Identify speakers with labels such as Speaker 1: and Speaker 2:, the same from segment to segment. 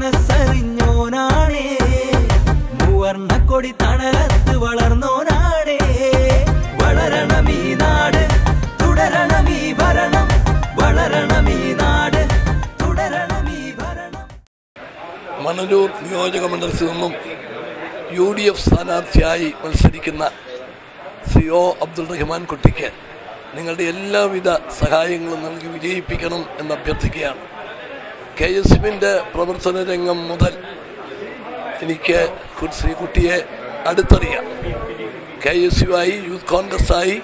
Speaker 1: മനസ്സറിഞ്ഞോനാണേ. മൂവർണക്കൊടി തണലത്ത് വളർന്നോനാണേ. വളരണം ഈ നാട് തുടരണം ഈ ഭരണം. വളരണം ഈ നാട് തുടരണം ഭരണം.
Speaker 2: മണലൂർ നിയോജക നിന്നും യു ഡി എഫ് സ്ഥാനാർത്ഥിയായി മത്സരിക്കുന്ന ശ്രീ ഒ അബ്ദുൾ റഹ്മാൻ കുട്ടിക്ക് നിങ്ങളുടെ എല്ലാവിധ സഹായങ്ങളും നൽകി വിജയിപ്പിക്കണം എന്ന് അഭ്യർത്ഥിക്കുകയാണ്. കെ എസ് പ്രവർത്തന രംഗം മുതൽ എനിക്ക് ശ്രീകുട്ടിയെ ശ്രീ കുട്ടിയെ അടുത്തറിയാം. കെ എസ് യു ആയി യൂത്ത് കോൺഗ്രസ് ആയി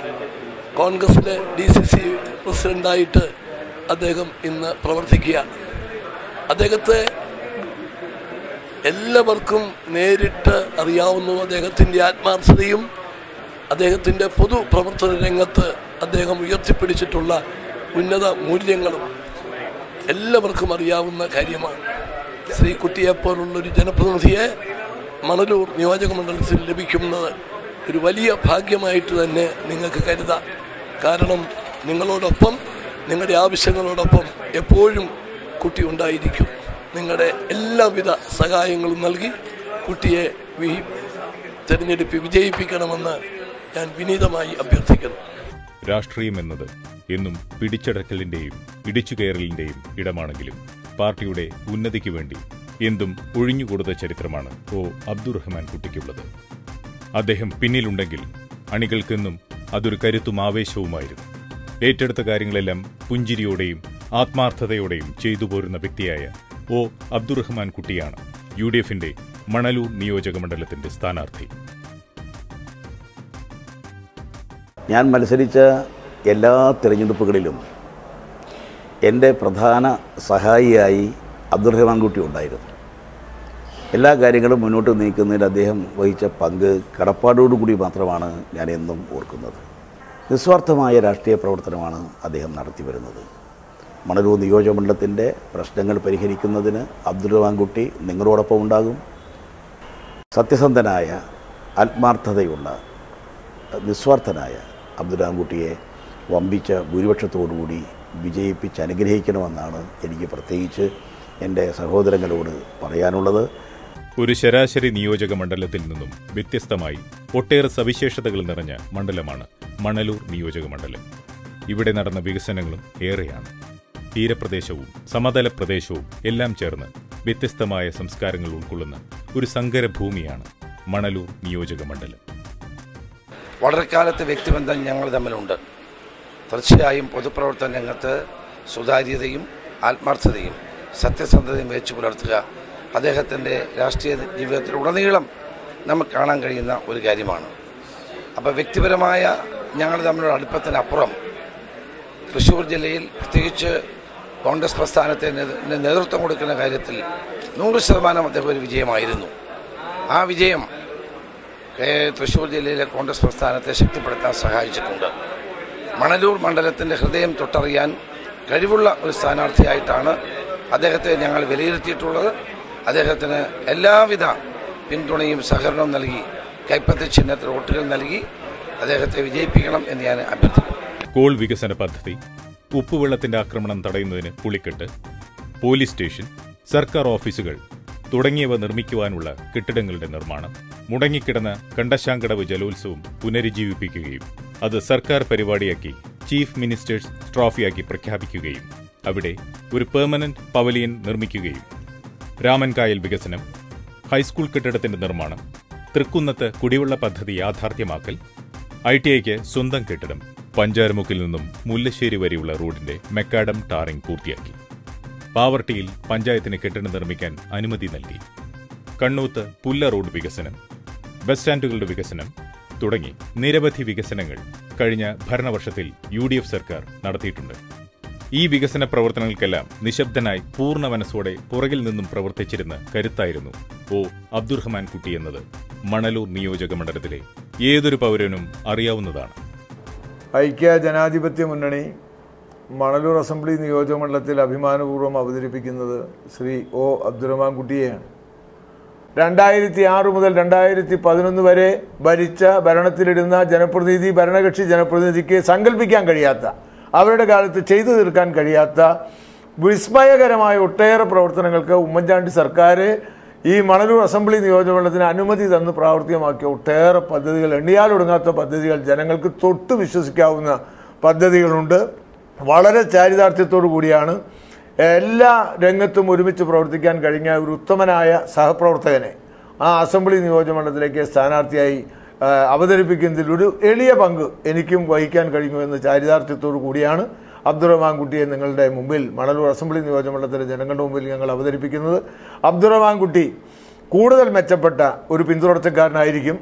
Speaker 2: കോൺഗ്രസിലെ ഡി സി സി പ്രസിഡന്റായിട്ട് അദ്ദേഹം ഇന്ന് പ്രവർത്തിക്കുകയാണ്. അദ്ദേഹത്തെ എല്ലാവർക്കും നേരിട്ട് അറിയാവുന്നു അദ്ദേഹത്തിന്റെ ആത്മാർത്ഥതയും അദ്ദേഹത്തിന്റെ പൊതു പ്രവർത്തന രംഗത്ത് അദ്ദേഹം ഉയർത്തിപ്പിടിച്ചിട്ടുള്ള ഉന്നത മൂല്യങ്ങളും എല്ലാവർക്കും അറിയാവുന്ന കാര്യമാണ്. ശ്രീ കുട്ടിയെപ്പോലുള്ളൊരു ജനപ്രതിനിധിയെ മണലൂർ നിയോജക മണ്ഡലത്തിൽ ലഭിക്കുന്നത് ഒരു വലിയ ഭാഗ്യമായിട്ട് തന്നെ നിങ്ങൾക്ക് കരുതാം. കാരണം നിങ്ങളോടൊപ്പം നിങ്ങളുടെ ആവശ്യങ്ങളോടൊപ്പം എപ്പോഴും കുട്ടി ഉണ്ടായിരിക്കും. നിങ്ങളുടെ എല്ലാവിധ സഹായങ്ങളും നൽകി കുട്ടിയെ വി തെരഞ്ഞെടുപ്പ് വിജയിപ്പിക്കണമെന്ന് ഞാൻ വിനീതമായി അഭ്യർത്ഥിക്കുന്നു.
Speaker 3: രാഷ്ട്രീയം എന്നത് എന്നും പിടിച്ചടക്കലിന്റെയും ഇടിച്ചുകയറലിന്റെയും ഇടമാണെങ്കിലും പാർട്ടിയുടെ ഉന്നതിക്ക് വേണ്ടി എന്തും ഒഴിഞ്ഞുകൊടുത്ത ചരിത്രമാണ് ഒ അബ്ദുറഹ്മാൻ കുട്ടിക്കുള്ളത്. അദ്ദേഹം പിന്നിലുണ്ടെങ്കിൽ അണികൾക്കെന്നും അതൊരു കരുത്തും ആവേശവുമായിരുന്നു. ഏറ്റെടുത്ത കാര്യങ്ങളെല്ലാം പുഞ്ചിരിയോടെയും ആത്മാർത്ഥതയോടെയും ചെയ്തു പോരുന്ന വ്യക്തിയായ ഒ അബ്ദുറഹ്മാൻ കുട്ടിയാണ് യു ഡി എഫിന്റെ മണലൂർ നിയോജക മണ്ഡലത്തിന്റെ സ്ഥാനാർത്ഥി.
Speaker 4: ഞാൻ മത്സരിച്ച എല്ലാ തിരഞ്ഞെടുപ്പുകളിലും എന്റെ പ്രധാന സഹായിയായി അബ്ദുറഹ്മാൻ കുട്ടി ഉണ്ടായിരുന്നു. എല്ലാ കാര്യങ്ങളും മുന്നോട്ട് നീക്കുന്നതിൽ അദ്ദേഹം വഹിച്ച പങ്ക് കടപ്പാടോടുകൂടി മാത്രമാണ് ഞാൻ എന്നും ഓർക്കുന്നത്. നിസ്വാർത്ഥമായ രാഷ്ട്രീയ പ്രവർത്തനമാണ് അദ്ദേഹം നടത്തി വരുന്നത്. മണലൂർ നിയോജകമണ്ഡലത്തിന്റെ പ്രശ്നങ്ങൾ പരിഹരിക്കുന്നതിന് അബ്ദുറഹ്മാൻ കുട്ടി നിങ്ങളോടൊപ്പം ഉണ്ടാകും. സത്യസന്ധനായ ആത്മാർത്ഥതയുള്ള നിസ്വാർത്ഥനായ അബ്ദുറാൻകുട്ടിയെ വമ്പിച്ച ഭൂരിപക്ഷത്തോടുകൂടി വിജയിപ്പിച്ച് അനുഗ്രഹിക്കണമെന്നാണ് എനിക്ക് പ്രത്യേകിച്ച് എന്റെ സഹോദരങ്ങളോട് പറയാനുള്ളത്.
Speaker 3: ഒരു ശരാശരി നിയോജക മണ്ഡലത്തിൽ നിന്നും വ്യത്യസ്തമായി ഒട്ടേറെ സവിശേഷതകൾ നിറഞ്ഞ മണ്ഡലമാണ് മണലൂർ നിയോജക മണ്ഡലം. ഇവിടെ നടന്ന വികസനങ്ങളും ഏറെയാണ്. തീരപ്രദേശവും സമതല പ്രദേശവും എല്ലാം ചേർന്ന് വ്യത്യസ്തമായ സംസ്കാരങ്ങൾ ഉൾക്കൊള്ളുന്ന ഒരു സങ്കര ഭൂമിയാണ് മണലൂർ നിയോജക മണ്ഡലം.
Speaker 5: വളരെക്കാലത്തെ വ്യക്തിബന്ധം ഞങ്ങൾ തമ്മിലുണ്ട്. തീർച്ചയായും പൊതുപ്രവർത്തന രംഗത്ത് സുതാര്യതയും ആത്മാർത്ഥതയും സത്യസന്ധതയും വെച്ച് പുലർത്തുക. അദ്ദേഹത്തിന്റെ രാഷ്ട്രീയ ജീവിതത്തിലുടനീളം നമുക്ക് കാണാൻ കഴിയുന്ന ഒരു കാര്യമാണ്. അപ്പോൾ വ്യക്തിപരമായ ഞങ്ങൾ തമ്മിലുള്ള അടുപ്പത്തിനപ്പുറം തൃശ്ശൂർ ജില്ലയിൽ പ്രത്യേകിച്ച് കോൺഗ്രസ് പ്രസ്ഥാനത്തെ നേതൃത്വം കൊടുക്കുന്ന കാര്യത്തിൽ നൂറ് ശതമാനം അദ്ദേഹം ഒരു വിജയമായിരുന്നു. ആ വിജയം തൃശ്ശൂർ ജില്ലയിലെ കോൺഗ്രസ് പ്രസ്ഥാനത്തെ ശക്തിപ്പെടുത്താൻ സഹായിച്ചിട്ടുണ്ട്. മണലൂർ മണ്ഡലത്തിന്റെ ഹൃദയം തൊട്ടറിയാൻ കഴിവുള്ള ഒരു സ്ഥാനാർത്ഥിയായിട്ടാണ് അദ്ദേഹത്തെ ഞങ്ങൾ വിലയിരുത്തിയിട്ടുള്ളത്. അദ്ദേഹത്തിന് എല്ലാവിധ പിന്തുണയും സഹകരണവും നൽകി കൈപ്പത്തി ചിഹ്നത്തിൽ വോട്ടുകൾ നൽകി അദ്ദേഹത്തെ വിജയിപ്പിക്കണം എന്ന് ഞാൻ അഭ്യർത്ഥിക്കുന്നു.
Speaker 3: കോൾ വികസന പദ്ധതി ഉപ്പുവെള്ളത്തിന്റെ ആക്രമണം തടയുന്നതിന് പുളിക്കെട്ട് പോലീസ് സ്റ്റേഷൻ സർക്കാർ ഓഫീസുകൾ തുടങ്ങിയവ നിർമ്മിക്കുവാനുള്ള കെട്ടിടങ്ങളുടെ നിർമ്മാണം മുടങ്ങിക്കിടന്ന കണ്ടശാങ്കടവ് ജലോത്സവം പുനരുജ്ജീവിപ്പിക്കുകയും അത് സർക്കാർ പരിപാടിയാക്കി ചീഫ് മിനിസ്റ്റേഴ്സ് ട്രോഫിയാക്കി പ്രഖ്യാപിക്കുകയും അവിടെ ഒരു പെർമനന്റ് പവലിയൻ നിർമ്മിക്കുകയും. രാമൻകായൽ വികസനം ഹൈസ്കൂൾ കെട്ടിടത്തിന്റെ നിർമ്മാണം തൃക്കുന്നത്ത് കുടിവെള്ള പദ്ധതി യാഥാർത്ഥ്യമാക്കൽ ഐ ടി ഐക്ക് സ്വന്തം കെട്ടിടം പഞ്ചാരമുക്കിൽ നിന്നും മുല്ലശ്ശേരി വരെയുള്ള റോഡിന്റെ മെക്കാഡം ടാറിംഗ് പൂർത്തിയാക്കി. പാവർട്ടിയിൽ പഞ്ചായത്തിന് കെട്ടിടം നിർമ്മിക്കാൻ അനുമതി നൽകി. കണ്ണൂത്ത് പുല്ല റോഡ് വികസനം ബസ് സ്റ്റാൻഡുകളുടെ വികസനം തുടങ്ങി നിരവധി വികസനങ്ങൾ കഴിഞ്ഞ ഭരണവർഷത്തിൽ യു ഡി എഫ് സർക്കാർ നടത്തിയിട്ടുണ്ട്. ഈ വികസന പ്രവർത്തനങ്ങൾക്കെല്ലാം നിശബ്ദനായി പൂർണ മനസ്സോടെ പുറകിൽ നിന്നും പ്രവർത്തിച്ചിരുന്ന കരുത്തായിരുന്നു ഒ അബ്ദുറഹ്മാൻ കുട്ടി എന്നത്. മണലൂർ നിയോജക മണ്ഡലത്തിലെ ഏതൊരു പൗരനും അറിയാവുന്നതാണ്.
Speaker 6: ഐക്യ ജനാധിപത്യ മുന്നണി മണലൂർ അസംബ്ലി നിയോജകമണ്ഡലത്തിൽ അഭിമാനപൂർവം അവതരിപ്പിക്കുന്നത് ശ്രീ ഒ അബ്ദുറഹ്മാൻ കുട്ടിയെയാണ്. രണ്ടായിരത്തി ആറ് മുതൽ രണ്ടായിരത്തി പതിനൊന്ന് വരെ ഭരിച്ച ഭരണത്തിലിടുന്ന ജനപ്രതിനിധി ഭരണകക്ഷി ജനപ്രതിനിധിക്ക് സങ്കല്പിക്കാൻ കഴിയാത്ത അവരുടെ കാലത്ത് ചെയ്തു തീർക്കാൻ കഴിയാത്ത വിസ്മയകരമായ ഒട്ടേറെ പ്രവർത്തനങ്ങൾക്ക് ഉമ്മൻചാണ്ടി സർക്കാർ ഈ മണലൂർ അസംബ്ലി നിയോജകമണ്ഡലത്തിന് അനുമതി തന്ന് പ്രാവർത്തികമാക്കിയ ഒട്ടേറെ പദ്ധതികൾ എണ്ണിയാലൊടുങ്ങാത്ത പദ്ധതികൾ ജനങ്ങൾക്ക് തൊട്ട് വിശ്വസിക്കാവുന്ന പദ്ധതികളുണ്ട്. വളരെ ചാരിതാർത്ഥ്യത്തോടു കൂടിയാണ് എല്ലാ രംഗത്തും ഒരുമിച്ച് പ്രവർത്തിക്കാൻ കഴിഞ്ഞ ഒരു ഉത്തമനായ സഹപ്രവർത്തകനെ ആ അസംബ്ലി നിയോജകമണ്ഡലത്തിലേക്ക് സ്ഥാനാർത്ഥിയായി അവതരിപ്പിക്കുന്നതിൽ ഒരു എളിയ പങ്ക് എനിക്കും വഹിക്കാൻ കഴിഞ്ഞു എന്ന ചാരിതാർത്ഥ്യത്തോടു കൂടിയാണ് അബ്ദുറഹ്മാൻ കുട്ടിയെ നിങ്ങളുടെ മുമ്പിൽ മണലൂർ അസംബ്ലി നിയോജകമണ്ഡലത്തിലെ ജനങ്ങളുടെ മുമ്പിൽ ഞങ്ങൾ അവതരിപ്പിക്കുന്നത്. അബ്ദുറഹ്മാൻ കുട്ടി കൂടുതൽ മെച്ചപ്പെട്ട ഒരു പിന്തുടർച്ചക്കാരനായിരിക്കും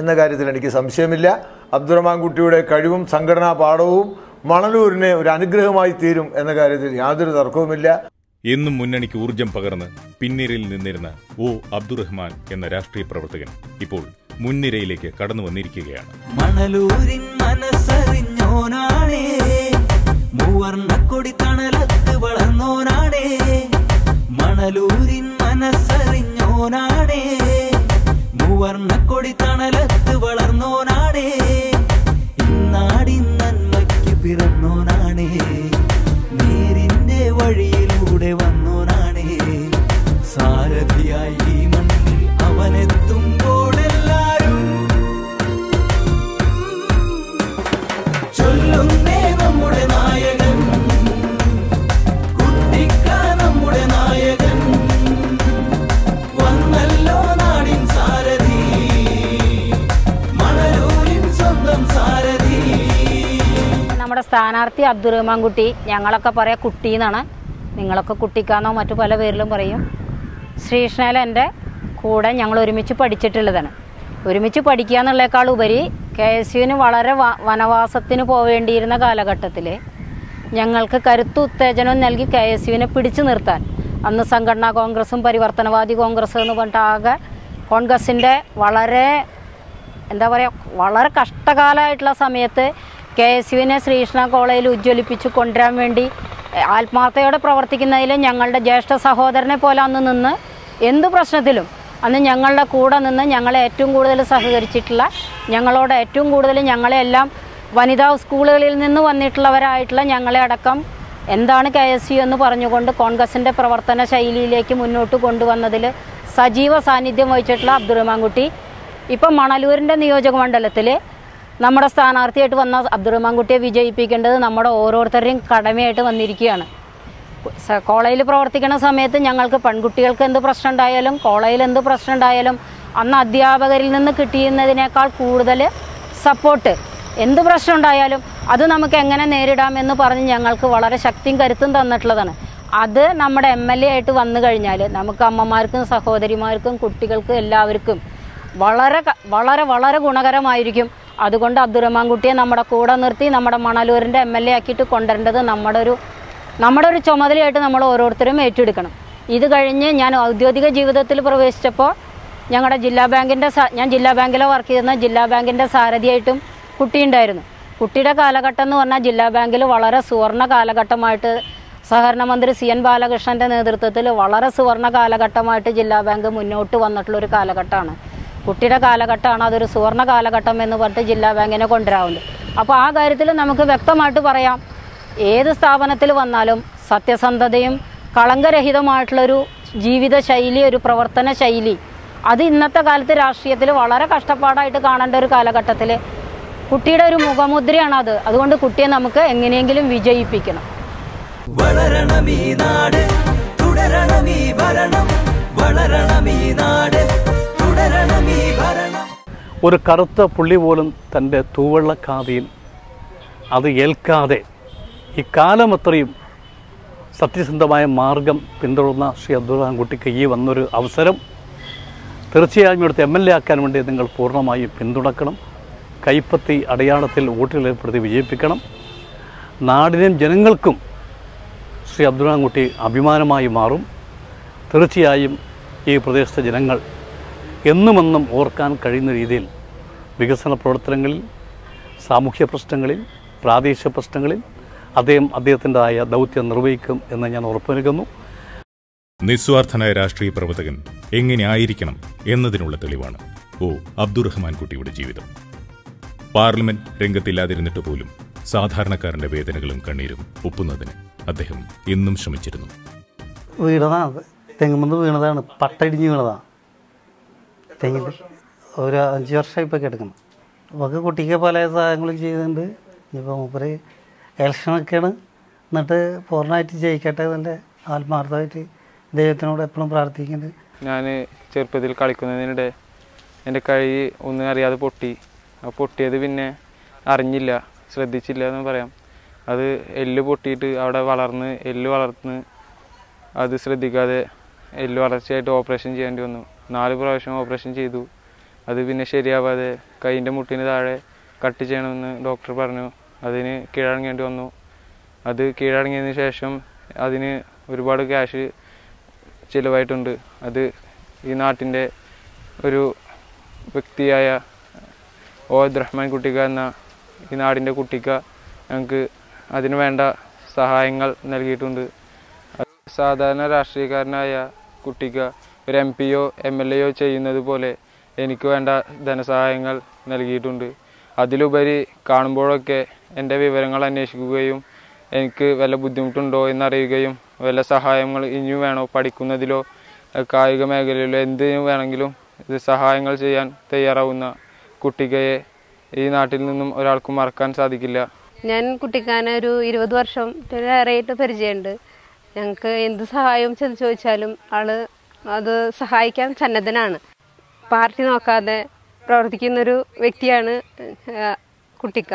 Speaker 6: എന്ന കാര്യത്തിൽ എനിക്ക് സംശയമില്ല. അബ്ദുറഹ്മാൻ കുട്ടിയുടെ കഴിവും സംഘടനാ പാഠവും മണലൂരിന് ഒരു അനുഗ്രഹമായി തീരും എന്ന കാര്യത്തിൽ യാതൊരു തർക്കവുമില്ല.
Speaker 3: എന്നും മുന്നണിക്ക് ഊർജം പകർന്ന് പിന്നിരയിൽ നിന്നിരുന്ന ഒ അബ്ദുറഹ്മാൻ എന്ന രാഷ്ട്രീയ പ്രവർത്തകൻ ഇപ്പോൾ മുൻനിരയിലേക്ക് കടന്നു വന്നിരിക്കുകയാണ്.
Speaker 1: മണലൂരിൻ മനസ്സറിഞ്ഞോനാണേ. മൂവർണക്കൊടി തണലത്ത് വളർന്നോനാണേ. മണലൂരിൻ മനസ്സറിഞ്ഞോനാണേ. മൂവർണക്കൊടി തണലത്ത് വളർന്നോനാണേ.
Speaker 7: സ്ഥാനാർത്ഥി അബ്ദുറഹ്മാൻ കുട്ടി ഞങ്ങളൊക്കെ പറയാം കുട്ടി എന്നാണ്. നിങ്ങളൊക്കെ കുട്ടിക്കാന്നോ മറ്റു പല പേരിലും പറയും. ശ്രീകൃഷ്ണയിൽ എന്റെ കൂടെ ഞങ്ങൾ ഒരുമിച്ച് പഠിച്ചിട്ടുള്ളതാണ്. ഒരുമിച്ച് പഠിക്കുക എന്നുള്ളേക്കാൾ ഉപരി കെ എസ് യുവിന് വളരെ വനവാസത്തിന് പോവേണ്ടിയിരുന്ന കാലഘട്ടത്തിൽ ഞങ്ങൾക്ക് കരുത്തു ഉത്തേജനവും നൽകി കെ എസ് യുവിനെ പിടിച്ചു നിർത്താൻ. അന്ന് സംഘടനാ കോൺഗ്രസും പരിവർത്തനവാദി കോൺഗ്രസ് എന്ന് പറഞ്ഞിട്ട് ആകെ കോൺഗ്രസിന്റെ വളരെ എന്താ പറയുക വളരെ കഷ്ടകാലമായിട്ടുള്ള സമയത്ത് കെ എസ് യുവിനെ ശ്രീകൃഷ്ണ കോളേജിൽ ഉജ്ജ്വലിപ്പിച്ചു കൊണ്ടുവരാൻ വേണ്ടി ആത്മാർത്ഥയോടെ പ്രവർത്തിക്കുന്നതിൽ ഞങ്ങളുടെ ജ്യേഷ്ഠ സഹോദരനെ പോലെ അന്ന് നിന്ന് എന്ത് പ്രശ്നത്തിലും അന്ന് ഞങ്ങളുടെ കൂടെ നിന്ന് ഞങ്ങളെ ഏറ്റവും കൂടുതൽ സഹകരിച്ചിട്ടുള്ള ഞങ്ങളോട് ഏറ്റവും കൂടുതൽ ഞങ്ങളെ എല്ലാം വനിതാ സ്കൂളുകളിൽ നിന്ന് വന്നിട്ടുള്ളവരായിട്ടുള്ള ഞങ്ങളെ അടക്കം എന്താണ് കെ എസ് യു എന്ന് പറഞ്ഞുകൊണ്ട് കോൺഗ്രസിന്റെ പ്രവർത്തന ശൈലിയിലേക്ക് മുന്നോട്ട് കൊണ്ടുവന്നതിൽ സജീവ സാന്നിധ്യം വഹിച്ചിട്ടുള്ള അബ്ദുറഹ്മാൻ കുട്ടി. ഇപ്പം മണലൂരിന്റെ നിയോജക മണ്ഡലത്തിൽ നമ്മുടെ സ്ഥാനാർത്ഥിയായിട്ട് വന്ന അബ്ദുറഹ്മാൻ കുട്ടിയെ വിജയിപ്പിക്കേണ്ടത് നമ്മുടെ ഓരോരുത്തരുടെയും കടമയായിട്ട് വന്നിരിക്കുകയാണ്. കോളേജിൽ പ്രവർത്തിക്കുന്ന സമയത്ത് ഞങ്ങൾക്ക് പെൺകുട്ടികൾക്ക് എന്ത് പ്രശ്നം ഉണ്ടായാലും കോളേജിൽ എന്ത് പ്രശ്നം ഉണ്ടായാലും അന്ന് അധ്യാപകരിൽ നിന്ന് കിട്ടിയുന്നതിനേക്കാൾ കൂടുതൽ സപ്പോർട്ട്. എന്ത് പ്രശ്നം ഉണ്ടായാലും അത് നമുക്ക് എങ്ങനെ നേരിടാമെന്ന് പറഞ്ഞ് ഞങ്ങൾക്ക് വളരെ ശക്തിയും കരുത്തും തന്നിട്ടുള്ളതാണ്. അത് നമ്മുടെ എം എൽ എ ആയിട്ട് വന്നു കഴിഞ്ഞാൽ നമുക്ക് അമ്മമാർക്കും സഹോദരിമാർക്കും കുട്ടികൾക്കും എല്ലാവർക്കും വളരെ വളരെ വളരെ ഗുണകരമായിരിക്കും. അതുകൊണ്ട് അബ്ദുറഹ്മാൻകുട്ടിയെ നമ്മുടെ കൂടെ നിർത്തി നമ്മുടെ മണലൂരിന്റെ എം എൽ എ ആക്കിയിട്ട് കൊണ്ടുവരേണ്ടത് നമ്മുടെ ഒരു നമ്മുടെ ഒരു ചുമതലയായിട്ട് നമ്മൾ ഓരോരുത്തരും ഏറ്റെടുക്കണം. ഇത് കഴിഞ്ഞ് ഞാൻ ഔദ്യോഗിക ജീവിതത്തിൽ പ്രവേശിച്ചപ്പോൾ ഞങ്ങളുടെ ജില്ലാ ബാങ്കിന്റെ ഞാൻ ജില്ലാ ബാങ്കിലെ വർക്ക് ചെയ്യുന്ന ജില്ലാ ബാങ്കിന്റെ സാരഥിയായിട്ടും കുട്ടിയുണ്ടായിരുന്നു. കുട്ടിയുടെ കാലഘട്ടം എന്ന് പറഞ്ഞാൽ ജില്ലാ ബാങ്കിൽ വളരെ സുവർണ കാലഘട്ടമായിട്ട് സഹകരണ മന്ത്രി സി എൻ ബാലകൃഷ്ണന്റെ നേതൃത്വത്തിൽ വളരെ സുവർണ കാലഘട്ടമായിട്ട് ജില്ലാ ബാങ്ക് മുന്നോട്ട് വന്നിട്ടുള്ള ഒരു കാലഘട്ടമാണ്. കുട്ടിയുടെ കാലഘട്ടമാണ് അതൊരു സുവർണ കാലഘട്ടം എന്ന് പറഞ്ഞിട്ട് ജില്ലാ ബാങ്കിനെ കൊണ്ടുവരാവുന്നത് അപ്പോൾ ആ കാര്യത്തിൽ നമുക്ക് വ്യക്തമായിട്ട് പറയാം. ഏത് സ്ഥാപനത്തിൽ വന്നാലും സത്യസന്ധതയും കളങ്കരഹിതമായിട്ടുള്ളൊരു ജീവിത ശൈലി ഒരു പ്രവർത്തന ശൈലി അത് ഇന്നത്തെ കാലത്ത് രാഷ്ട്രീയത്തിൽ വളരെ കഷ്ടപ്പാടായിട്ട് കാണേണ്ട ഒരു കാലഘട്ടത്തിൽ കുട്ടിയുടെ ഒരു മുഖമുദ്രയാണ് അത്. അതുകൊണ്ട് കുട്ടിയെ നമുക്ക് എങ്ങനെയെങ്കിലും വിജയിപ്പിക്കണം.
Speaker 1: നാട് തുടരണം ഈ ഭരണം വളരണം ഈ നാട്.
Speaker 8: ഒരു കറുത്ത പുള്ളി പോലും തന്റെ തൂവെള്ളക്കാതിയിൽ അത് ഏൽക്കാതെ ഈ കാലമത്രയും സത്യസന്ധമായ മാർഗം പിന്തുടർന്ന ശ്രീ അബ്ദുറാൻകുട്ടിക്ക് ഈ വന്നൊരു അവസരം തീർച്ചയായും ഇവിടുത്തെ എം എൽ എ ആക്കാൻ വേണ്ടി നിങ്ങൾ പൂർണമായും പിന്തുണക്കണം കൈപ്പത്തി അടയാളത്തിൽ വോട്ടുകൾ ഏർപ്പെടുത്തി വിജയിപ്പിക്കണം. നാടിനും ജനങ്ങൾക്കും ശ്രീ അബ്ദുറാൻകുട്ടി അഭിമാനമായി മാറും. തീർച്ചയായും ഈ പ്രദേശത്തെ ജനങ്ങൾ എന്നുമെന്നും ഓർക്കാൻ കഴിയുന്ന രീതിയിൽ വികസന പ്രവർത്തനങ്ങളിൽ സാമൂഹ്യ പ്രശ്നങ്ങളിൽ പ്രാദേശിക പ്രശ്നങ്ങളിൽ അദ്ദേഹം അദ്ദേഹത്തിന്റെതായ ദൗത്യം നിർവഹിക്കും എന്ന് ഞാൻ ഉറപ്പു നൽകുന്നു
Speaker 3: നിസ്വാർത്ഥനായ രാഷ്ട്രീയ പ്രവർത്തകൻ എങ്ങനെ ആയിരിക്കണം എന്നതിനുള്ള തെളിവാണ് ഓ അബ്ദുറഹ്മാൻ കുട്ടിയുടെ ജീവിതം. പാർലമെന്റ് രംഗത്തില്ലാതിരുന്നിട്ട് പോലും സാധാരണക്കാരന്റെ വേദനകളും കണ്ണീരും ഒപ്പുന്നതിന് അദ്ദേഹം എന്നും ശ്രമിച്ചിരുന്നു.
Speaker 9: വീണതാണ്. തെങ്ങുമെന്ന് വീണതാണ്. പട്ടടിഞ്ഞ് വീണതാണ്. തെങ്ങിൽ ഒരു അഞ്ച് വർഷമായി ഇപ്പോൾ കിടക്കണം നമുക്ക് കുട്ടിക്ക് പല സഹായങ്ങളും ചെയ്യുന്നുണ്ട് ഇപ്പോൾ മൂപ്പര് ഇലക്ഷനൊക്കെയാണ് എന്നിട്ട് പൂർണമായിട്ട് ജയിക്കട്ടെ എന്നെ ആത്മാർത്ഥമായിട്ട് ദൈവത്തിനോട് എപ്പോഴും പ്രാർത്ഥിക്കുന്നുണ്ട്.
Speaker 10: ഞാൻ ചെറുപ്പത്തിൽ കളിക്കുന്നതിനിടെ എന്റെ കൈ ഒന്നും അറിയാതെ പൊട്ടി. ആ പൊട്ടിയത് പിന്നെ അറിഞ്ഞില്ല ശ്രദ്ധിച്ചില്ല എന്ന് പറയാം. അത് എല്ല് പൊട്ടിയിട്ട് അവിടെ വളർന്ന് എല്ല് വളർന്ന് അത് ശ്രദ്ധിക്കാതെ എല്ല് വളർച്ചയായിട്ട് ഓപ്പറേഷൻ ചെയ്യേണ്ടി വന്നു. നാല് പ്രാവശ്യം ഓപ്പറേഷൻ ചെയ്തു. അത് പിന്നെ ശരിയാവാതെ കൈയിന്റെ മുട്ടിന് താഴെ കട്ട് ചെയ്യണമെന്ന് ഡോക്ടർ പറഞ്ഞു. അതിന് കീഴടങ്ങേണ്ടി വന്നു. അത് കീഴടങ്ങിയതിന് ശേഷം അതിന് ഒരുപാട് ക്യാഷ് ചിലവായിട്ടുണ്ട്. അത് ഈ നാട്ടിന്റെ ഒരു വ്യക്തിയായ ഒ അബ്ദുറഹ്മാൻ കുട്ടിക്ക എന്ന ഈ നാടിന്റെ കുട്ടിക്ക ഞങ്ങൾക്ക് അതിന് വേണ്ട സഹായങ്ങൾ നൽകിയിട്ടുണ്ട്. സാധാരണ രാഷ്ട്രീയക്കാരനായ കുട്ടിക്ക ഒരു എം പിയോ എം എൽ എയോ ചെയ്യുന്നത് പോലെ എനിക്ക് വേണ്ട ധനസഹായങ്ങൾ നൽകിയിട്ടുണ്ട്. അതിലുപരി കാണുമ്പോഴൊക്കെ എന്റെ വിവരങ്ങൾ അന്വേഷിക്കുകയും എനിക്ക് വല്ല ബുദ്ധിമുട്ടുണ്ടോ എന്നറിയുകയും വല്ല സഹായങ്ങൾ ഇനിയും വേണോ പഠിക്കുന്നതിലോ കായിക മേഖലയിലോ എന്തിനു വേണമെങ്കിലും ഇത് സഹായങ്ങൾ ചെയ്യാൻ തയ്യാറാവുന്ന കുട്ടികയെ ഈ നാട്ടിൽ നിന്നും ഒരാൾക്ക് മറക്കാൻ സാധിക്കില്ല.
Speaker 11: ഞാൻ കുട്ടിക്കാനെ ഒരു ഇരുപത് വർഷം ഏറെയായിട്ട് പരിചയമുണ്ട്. ഞങ്ങൾക്ക് എന്ത് സഹായവും ചെന്ന് ചോദിച്ചാലും ആൾ അത് സഹായിക്കാൻ സന്നദ്ധനാണ്. പാർട്ടി നോക്കാതെ പ്രവർത്തിക്കുന്നൊരു വ്യക്തിയാണ് കുട്ടിക്ക.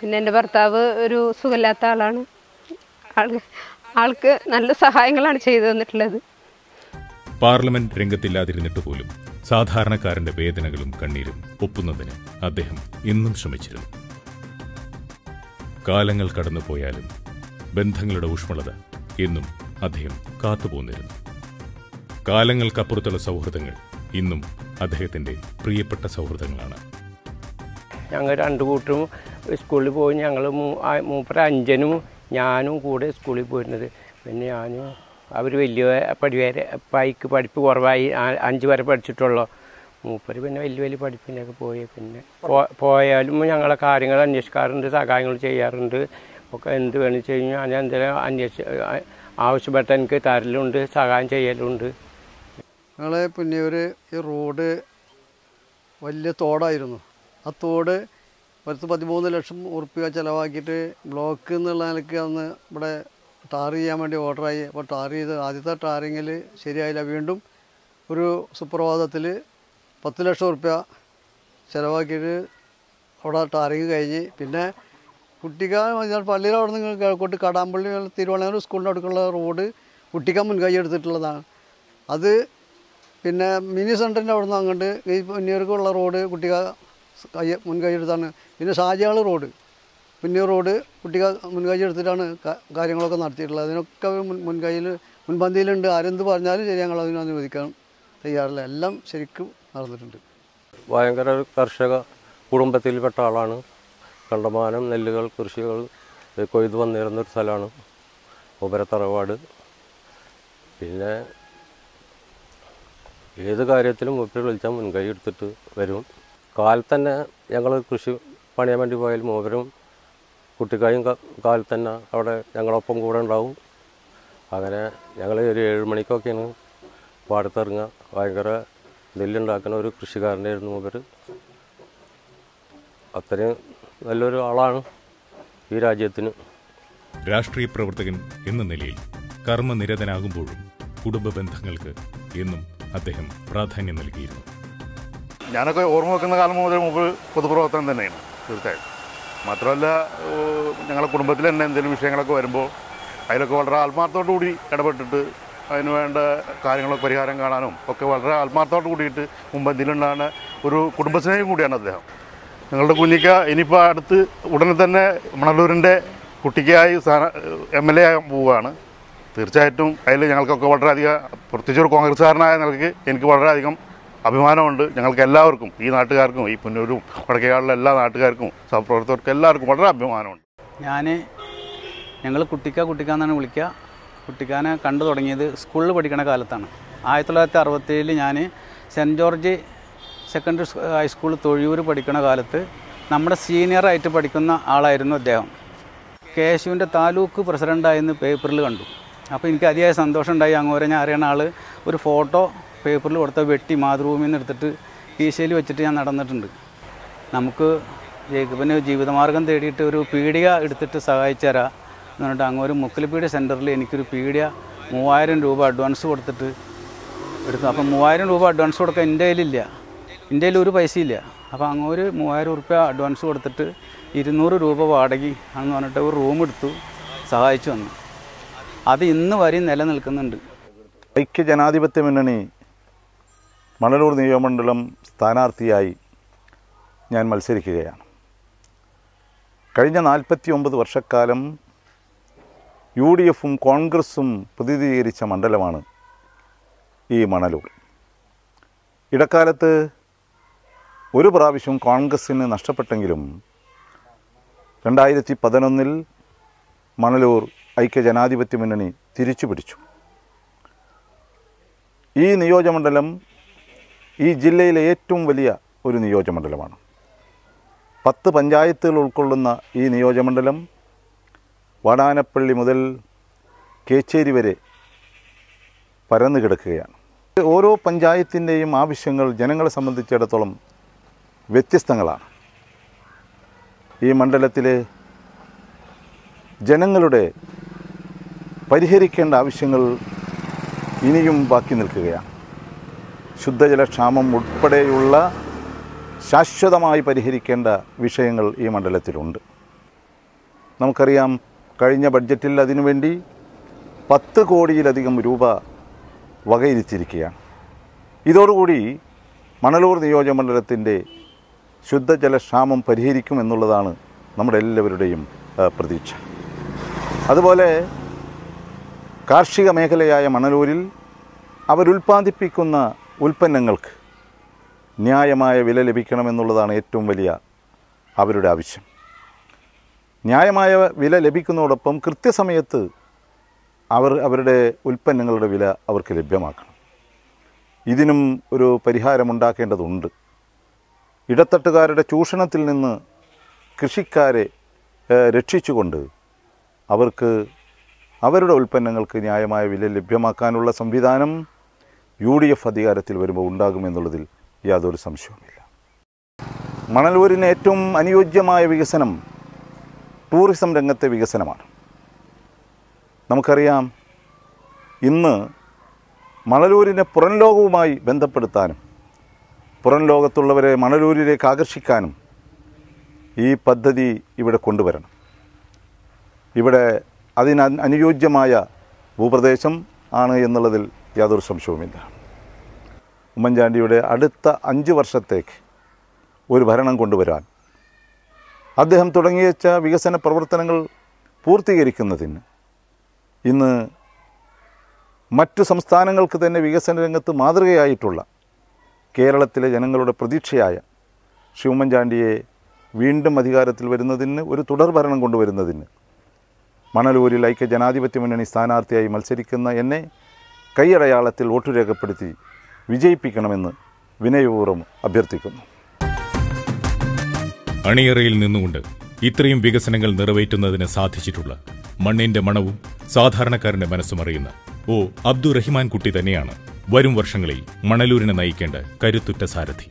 Speaker 11: പിന്നെ എന്റെ ഭർത്താവ് ഒരു സുഖമില്ലാത്ത ആളാണ്. ആൾ ആൾക്ക് നല്ല സഹായങ്ങളാണ് ചെയ്തു തന്നിട്ടുള്ളത്.
Speaker 3: പാർലമെന്റ് രംഗത്തില്ലാതിരുന്നിട്ട് പോലും സാധാരണക്കാരന്റെ വേദനകളും കണ്ണീരും ഒപ്പുന്നതിന് അദ്ദേഹം ഇന്നും ശ്രമിച്ചിരുന്നു. കാലങ്ങൾ കടന്നുപോയാലും ബന്ധങ്ങളുടെ ഊഷ്മളത എന്നും അദ്ദേഹം കാത്തുപോന്നിരുന്നു. കാലങ്ങൾക്കപ്പുറത്തുള്ള സൗഹൃദങ്ങൾ ഇന്നും അദ്ദേഹത്തിന്റെ പ്രിയപ്പെട്ട സൗഹൃദങ്ങളാണ്.
Speaker 12: ഞങ്ങൾ രണ്ട് കൂട്ടരും സ്കൂളിൽ പോയി ഞങ്ങൾ മൂപ്പര അഞ്ചനും ഞാനും കൂടെ സ്കൂളിൽ പോയിരുന്നത്. പിന്നെ ഞാനും അവർ വലിയ പഠി വരെ പൈക്ക് പഠിപ്പ് കുറവായി അഞ്ച് വരെ പഠിച്ചിട്ടുള്ളൂ. മൂപ്പര് പിന്നെ വലിയ വലിയ പഠിപ്പിനൊക്കെ പോയി. പിന്നെ പോയാലും ഞങ്ങളെ കാര്യങ്ങൾ അന്വേഷിക്കാറുണ്ട് സഹായങ്ങൾ ചെയ്യാറുണ്ട്. ഒക്കെ എന്ത് വേണമെന്ന് വെച്ച് കഴിഞ്ഞാൽ ഞാൻ എന്തെങ്കിലും അന്വേഷിച്ച് ആവശ്യപ്പെട്ട എനിക്ക് തരലുണ്ട് സഹായം ചെയ്യലുണ്ട്.
Speaker 13: ഞങ്ങളെ പുന്നിയൂർ ഈ റോഡ് വലിയ തോടായിരുന്നു. ആ തോട് ഒരു പതിമൂന്ന് ലക്ഷം ഉറുപ്പിക ചിലവാക്കിയിട്ട് ബ്ലോക്ക് എന്നുള്ള നിലയ്ക്ക് അന്ന് ഇവിടെ ടാർ ചെയ്യാൻ വേണ്ടി ഓർഡറായി. അപ്പോൾ ടാർ ചെയ്ത് ആദ്യത്തെ ടാറിങ്ങിൽ ശരിയായില്ല. വീണ്ടും ഒരു സുപ്രഭാതത്തിൽ പത്ത് ലക്ഷം ഉറുപ്പ്യ ചിലവാക്കിയിട്ട് അവിടെ ടാറിങ് കഴിഞ്ഞ്. പിന്നെ കുട്ടിക്ക പള്ളിയിൽ അവിടെ നിന്ന് കിഴക്കോട്ട് കടാമ്പള്ളി തിരുവനന്തപുരം സ്കൂളിന്റെ അടുക്കുള്ള റോഡ് കുട്ടിക്കാൻ മുൻകൈ എടുത്തിട്ടുള്ളതാണ്. അത് പിന്നെ മിനി സെന്ററിന്റെ അവിടെ നിന്ന് അങ്ങോട്ട് ഈ പുന്നിയർക്കുള്ള റോഡ് കുട്ടിക കൈ മുൻകൈ എടുത്താണ്. പിന്നെ ഷാജിയാൾ റോഡ്. പുന്നിയർ റോഡ് കുട്ടിക മുൻകൈ എടുത്തിട്ടാണ് കാര്യങ്ങളൊക്കെ നടത്തിയിട്ടുള്ളത്. അതിനൊക്കെ മുൻ മുൻകൈയിൽ മുൻപന്തിയിലുണ്ട്. ആരെന്ത് പറഞ്ഞാലും ശരി ഞങ്ങൾ അതിന് അനുവദിക്കാൻ തയ്യാറില്ല. എല്ലാം ശരിക്കും നടന്നിട്ടുണ്ട്.
Speaker 14: ഭയങ്കര കർഷക കുടുംബത്തിൽപ്പെട്ട ആളാണ്. കണ്ടമാനം നെല്ലുകൾ കൃഷികൾ കൊയ്ത് വന്നിരുന്നൊരു സ്ഥലമാണ്. ഉപരത്തറവാട് പിന്നെ ഏത് കാര്യത്തിലും മൂപ്പര് വിളിച്ചാൽ മുൻകൈ എടുത്തിട്ട് വരും. കാലത്ത് തന്നെ ഞങ്ങൾ കൃഷി പണിയാൻ വേണ്ടി പോയാൽ മൂപ്പരും കുട്ടിക്കായും കാലിൽ തന്നെ അവിടെ ഞങ്ങളൊപ്പം കൂടെ ഉണ്ടാവും. അങ്ങനെ ഞങ്ങൾ ഒരു ഏഴ് മണിക്കൊക്കെയാണ് പാടത്തിറങ്ങുക. ഭയങ്കര നെല്ലുണ്ടാക്കുന്ന ഒരു കൃഷിക്കാരനായിരുന്നു മൂപ്പർ അത്രയും നല്ലൊരു ആളാണ് ഈ രാജ്യത്തിന്.
Speaker 3: രാഷ്ട്രീയ പ്രവർത്തകൻ എന്ന നിലയിൽ കർമ്മനിരതനാകുമ്പോഴും കുടുംബ ബന്ധങ്ങൾക്ക് എന്നും അദ്ദേഹം പ്രാധാന്യം നൽകിയിരുന്നു.
Speaker 15: ഞാനൊക്കെ ഓർമ്മ വെക്കുന്ന കാലം മുതൽ മുമ്പ് പൊതുപ്രവർത്തനം തന്നെയാണ് തീർച്ചയായിട്ടും മാത്രമല്ല ഞങ്ങളെ ഞങ്ങളുടെ കുടുംബത്തിൽ തന്നെ എന്തെങ്കിലും വിഷയങ്ങളൊക്കെ വരുമ്പോൾ അതിലൊക്കെ വളരെ ആത്മാർത്ഥത്തോടു കൂടി ഇടപെട്ടിട്ട് അതിന് വേണ്ട കാര്യങ്ങളൊക്കെ പരിഹാരം കാണാനും ഒക്കെ വളരെ ആത്മാർത്ഥത്തോട് കൂടിയിട്ട് മുമ്പന്തിയിലുണ്ടാകുന്ന ഒരു കുടുംബസ്നേഹം കൂടിയാണ് അദ്ദേഹം. ഞങ്ങളുടെ കുഞ്ഞിക്ക ഇനിയിപ്പോൾ അടുത്ത് ഉടനെ തന്നെ മണലൂരിന്റെ കുട്ടിക്കായി സ്ഥാന എം എൽ എ ആകാൻ പോവുകയാണ്. തീർച്ചയായിട്ടും അതിൽ ഞങ്ങൾക്കൊക്കെ വളരെയധികം പ്രത്യേകിച്ച് ഒരു കോൺഗ്രസ്സുകാരനായ നിലയ്ക്ക് എനിക്ക് വളരെയധികം അഭിമാനമുണ്ട്. ഞങ്ങൾക്ക് എല്ലാവർക്കും ഈ നാട്ടുകാർക്കും ഈ പുന്നൂരും വടക്കേകാളിലെ എല്ലാ നാട്ടുകാർക്കും സഹപ്രവർത്തകർക്കും എല്ലാവർക്കും വളരെ അഭിമാനമുണ്ട്.
Speaker 16: ഞാൻ ഞങ്ങൾ കുട്ടിക്ക കുട്ടിക്ക എന്നാണ് വിളിക്കുക. കുട്ടിക്കാനെ കണ്ടു തുടങ്ങിയത് സ്കൂളിൽ പഠിക്കണ കാലത്താണ്. ആയിരത്തി തൊള്ളായിരത്തി അറുപത്തേഴിൽ ഞാൻ saint George secondary high school Thozhiyur പഠിക്കണ കാലത്ത് നമ്മുടെ സീനിയറായിട്ട് പഠിക്കുന്ന ആളായിരുന്നു അദ്ദേഹം. കേശുവിന്റെ താലൂക്ക് പ്രസിഡന്റായെന്ന് പേപ്പറിൽ കണ്ടു. അപ്പോൾ എനിക്ക് അതിയായ സന്തോഷമുണ്ടായി. അങ്ങോരെ ഞാൻ അറിയണ ആൾ ഒരു ഫോട്ടോ പേപ്പറിൽ കൊടുത്ത വെട്ടി മാതൃഭൂമിയിൽ നിന്ന് എടുത്തിട്ട് കീശയിൽ വെച്ചിട്ട് ഞാൻ നടന്നിട്ടുണ്ട്. നമുക്ക് ജേക്കബിന് ജീവിതമാർഗം തേടിയിട്ട് ഒരു പീഡിക എടുത്തിട്ട് സഹായിച്ചു എന്ന് പറഞ്ഞിട്ട് അങ്ങ് ഒരു മുക്കലിപ്പീഡിയ സെന്ററിൽ എനിക്കൊരു പീഡിയ മൂവായിരം രൂപ അഡ്വാൻസ് കൊടുത്തിട്ട് എടുത്തു. അപ്പം മൂവായിരം രൂപ അഡ്വാൻസ് കൊടുക്കാൻ എന്റെ കയ്യിലില്ല. എന്റെ കയ്യിൽ ഒരു പൈസയില്ല. അപ്പോൾ അങ്ങ് ഒരു മൂവായിരം റുപ്യ അഡ്വാൻസ് കൊടുത്തിട്ട് ഇരുന്നൂറ് രൂപ വാടകി എന്ന് പറഞ്ഞിട്ട് ഒരു റൂം എടുത്തു സഹായിച്ചു വന്നു. അത് ഇന്ന് വരെ നിലനിൽക്കുന്നുണ്ട്.
Speaker 4: ഐക്യ ജനാധിപത്യ മുന്നണി മണലൂർ നിയമമണ്ഡലം സ്ഥാനാർത്ഥിയായി ഞാൻ മത്സരിക്കുകയാണ്. കഴിഞ്ഞ നാൽപ്പത്തി ഒമ്പത് വർഷക്കാലം യു ഡി എഫും കോൺഗ്രസും പ്രതിനിധീകരിച്ച മണ്ഡലമാണ് ഈ മണലൂർ. ഇടക്കാലത്ത് ഒരു പ്രാവശ്യം കോൺഗ്രസ്സിന് നഷ്ടപ്പെട്ടെങ്കിലും രണ്ടായിരത്തി പതിനൊന്നിൽ മണലൂർ ഐക്യ ജനാധിപത്യ മുന്നണി തിരിച്ചു പിടിച്ചു ഈ നിയോജമണ്ഡലം ഈ ജില്ലയിലെ ഏറ്റവും വലിയ ഒരു നിയോജമണ്ഡലമാണ് പത്ത് പഞ്ചായത്തുകൾ ഉൾക്കൊള്ളുന്ന ഈ നിയോജമണ്ഡലം വടാനപ്പള്ളി മുതൽ കേച്ചേരി വരെ പരന്നു കിടക്കുകയാണ്. ഓരോ പഞ്ചായത്തിന്റെയും ആവശ്യങ്ങൾ ജനങ്ങളെ സംബന്ധിച്ചിടത്തോളം വ്യത്യസ്തങ്ങളാണ്. ഈ മണ്ഡലത്തിലെ ജനങ്ങളുടെ പരിഹരിക്കേണ്ട ആവശ്യങ്ങൾ ഇനിയും ബാക്കി നിൽക്കുകയാണ്. ശുദ്ധജലക്ഷാമം ഉൾപ്പെടെയുള്ള ശാശ്വതമായി പരിഹരിക്കേണ്ട വിഷയങ്ങൾ ഈ മണ്ഡലത്തിലുണ്ട്. നമുക്കറിയാം കഴിഞ്ഞ ബഡ്ജറ്റിൽ അതിനുവേണ്ടി പത്ത് കോടിയിലധികം രൂപ വകയിരുത്തിയിരിക്കുകയാണ്. ഇതോടുകൂടി മണലൂർ നിയോജകമണ്ഡലത്തിന്റെ ശുദ്ധജലക്ഷാമം പരിഹരിക്കുമെന്നുള്ളതാണ് നമ്മുടെ എല്ലാവരുടെയും പ്രതീക്ഷ. അതുപോലെ കാർഷിക മേഖലയായ മണലൂരിൽ അവരുൽപ്പാദിപ്പിക്കുന്ന ഉൽപ്പന്നങ്ങൾക്ക് ന്യായമായ വില ലഭിക്കണമെന്നുള്ളതാണ് ഏറ്റവും വലിയ അവരുടെ ആവശ്യം. ന്യായമായ വില ലഭിക്കുന്നതോടൊപ്പം കൃത്യസമയത്ത് അവർ അവരുടെ ഉൽപ്പന്നങ്ങളുടെ വില അവർക്ക് ലഭ്യമാക്കണം. ഇതിനും ഒരു പരിഹാരമുണ്ടാക്കേണ്ടതുണ്ട്. ഇടത്തട്ടുകാരുടെ ചൂഷണത്തിൽ നിന്ന് കൃഷിക്കാരെ രക്ഷിച്ചുകൊണ്ട് അവർക്ക് അവരുടെ ഉൽപ്പന്നങ്ങൾക്ക് ന്യായമായ വില ലഭ്യമാക്കാനുള്ള സംവിധാനം യു ഡി എഫ് അധികാരത്തിൽ വരുമ്പോൾ ഉണ്ടാകുമെന്നുള്ളതിൽ യാതൊരു സംശയവുമില്ല. മണലൂരിന് ഏറ്റവും അനുയോജ്യമായ വികസനം ടൂറിസം രംഗത്തെ വികസനമാണ്. നമുക്കറിയാം ഇന്ന് മണലൂരിനെ പുറം ലോകവുമായി ബന്ധപ്പെടുത്താനും പുറം ലോകത്തുള്ളവരെ മണലൂരിലേക്ക് ആകർഷിക്കാനും ഈ പദ്ധതി ഇവിടെ കൊണ്ടുവരണം. ഇവിടെ അതിന് അനുയോജ്യമായ ഭൂപ്രദേശം ആണ് എന്നുള്ളതിൽ യാതൊരു സംശയവുമില്ല. ഉമ്മൻചാണ്ടിയുടെ അടുത്ത അഞ്ച് വർഷത്തേക്ക് ഒരു ഭരണം കൊണ്ടുവരാൻ അദ്ദേഹം തുടങ്ങിവെച്ച വികസന പ്രവർത്തനങ്ങൾ പൂർത്തീകരിക്കുന്നതിന് ഇന്ന് മറ്റു സംസ്ഥാനങ്ങൾക്ക് തന്നെ വികസന രംഗത്ത് മാതൃകയായിട്ടുള്ള കേരളത്തിലെ ജനങ്ങളുടെ പ്രതീക്ഷയായ ശ്രീ ഉമ്മൻചാണ്ടിയെ വീണ്ടും അധികാരത്തിൽ വരുന്നതിന് ഒരു തുടർഭരണം കൊണ്ടുവരുന്നതിന് മണലൂരിൽ ഐക്യ ജനാധിപത്യ മുന്നണി സ്ഥാനാർത്ഥിയായി മത്സരിക്കുന്ന എന്നെ കൈയടയാളത്തിൽ വോട്ട് രേഖപ്പെടുത്തി വിജയിപ്പിക്കണമെന്ന് വിനയപൂർവം അഭ്യർത്ഥിക്കുന്നു.
Speaker 3: അണിയറയിൽ നിന്നുകൊണ്ട് ഇത്രയും വികസനങ്ങൾ നിറവേറ്റുന്നതിന് സാധിച്ചിട്ടുള്ള മണ്ണിന്റെ മണവും സാധാരണക്കാരന്റെ മനസ്സും അറിയുന്ന ഓ അബ്ദുറഹിമാൻ കുട്ടി തന്നെയാണ് വരും വർഷങ്ങളിൽ മണലൂരിനെ നയിക്കേണ്ട കരുത്തുറ്റ സാരഥി.